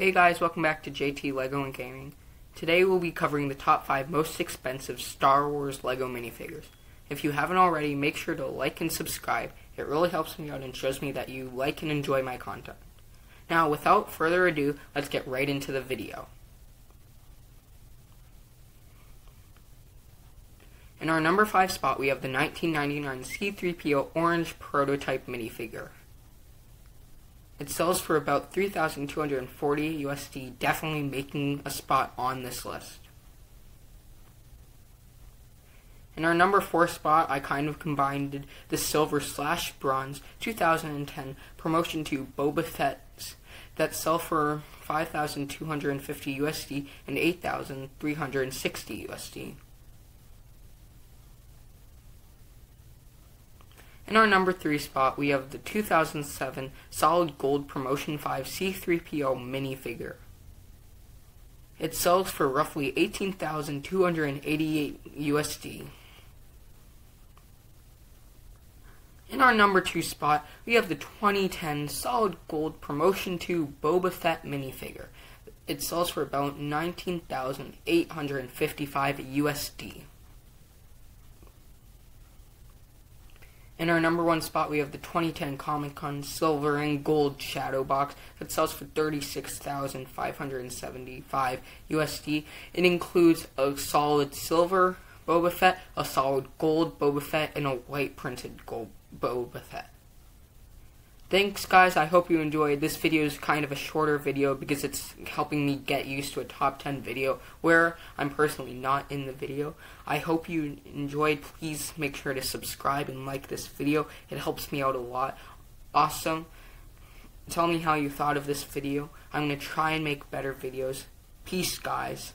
Hey guys, welcome back to JT Lego and Gaming. Today we'll be covering the top 5 most expensive Star Wars Lego minifigures. If you haven't already, make sure to like and subscribe. It really helps me out and shows me that you like and enjoy my content. Now, without further ado, let's get right into the video. In our number 5 spot, we have the 1999 C-3PO Orange Prototype minifigure. It sells for about 3,240 USD, definitely making a spot on this list. In our number 4 spot, I kind of combined the silver slash bronze 2010 promotion to Boba Fett's that sell for 5,250 USD and 8,360 USD. In our number 3 spot, we have the 2007 Solid Gold Promotion 5 C3PO minifigure. It sells for roughly 18,288 USD. In our number 2 spot, we have the 2010 Solid Gold Promotion 2 Boba Fett minifigure. It sells for about 19,855 USD. In our number one spot, we have the 2010 Comic Con Silver and Gold Shadow Box that sells for 36,575 USD. It includes a solid silver Boba Fett, a solid gold Boba Fett, and a white printed gold Boba Fett. Thanks guys, I hope you enjoyed. This video is kind of a shorter video because it's helping me get used to a top 10 video where I'm personally not in the video. I hope you enjoyed. Please make sure to subscribe and like this video. It helps me out a lot. Awesome. Tell me how you thought of this video. I'm going to try and make better videos. Peace guys.